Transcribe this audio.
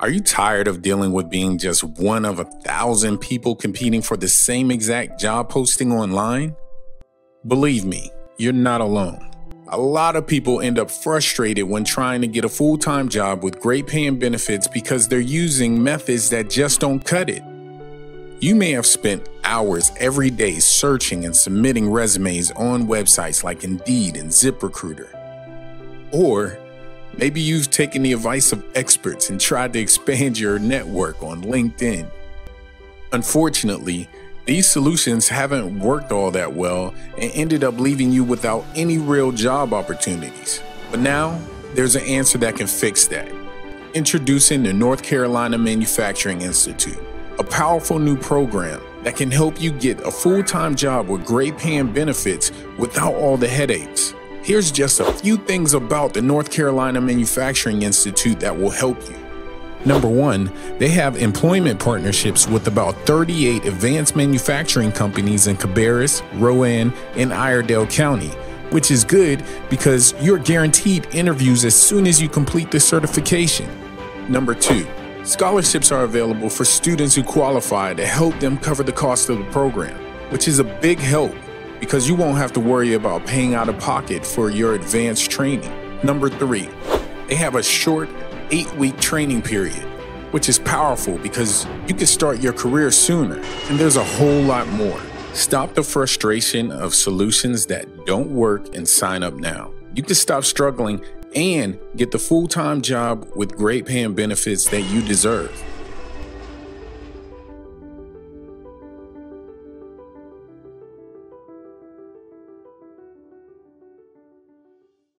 Are you tired of dealing with being just one of a thousand people competing for the same exact job posting online? Believe me, you're not alone. A lot of people end up frustrated when trying to get a full time job with great paying benefits because they're using methods that just don't cut it. You may have spent hours every day searching and submitting resumes on websites like Indeed and ZipRecruiter. Or Maybe you've taken the advice of experts and tried to expand your network on LinkedIn. Unfortunately, these solutions haven't worked all that well and ended up leaving you without any real job opportunities. But now, there's an answer that can fix that. Introducing the North Carolina Manufacturing Institute, a powerful new program that can help you get a full time job with great paying benefits without all the headaches. Here's just a few things about the North Carolina Manufacturing Institute that will help you. Number one, they have employment partnerships with about 38 advanced manufacturing companies in Cabarrus, Rowan, and Iredell County, which is good because you're guaranteed interviews as soon as you complete the certification. Number two, scholarships are available for students who qualify to help them cover the cost of the program, which is a big help because you won't have to worry about paying out of pocket for your advanced training. Number three, they have a short eight week training period, which is powerful because you can start your career sooner. And there's a whole lot more. Stop the frustration of solutions that don't work and sign up now. You can stop struggling and get the full time job with great paying benefits that you deserve.